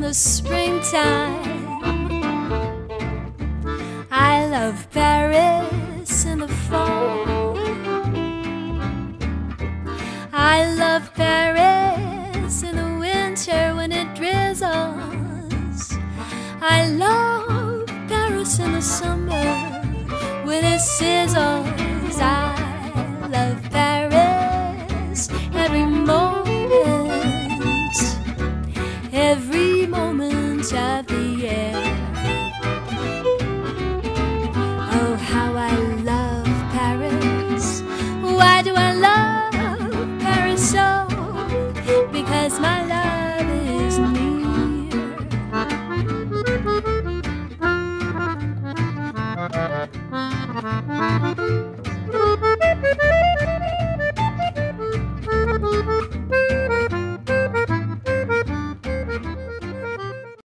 the springtime. I love Paris in the fall. I love Paris in the winter when it drizzles. I love Paris in the summer when it sizzles. I moment of the year. Oh, how I love Paris. Why do I love Paris so? Because my love is near.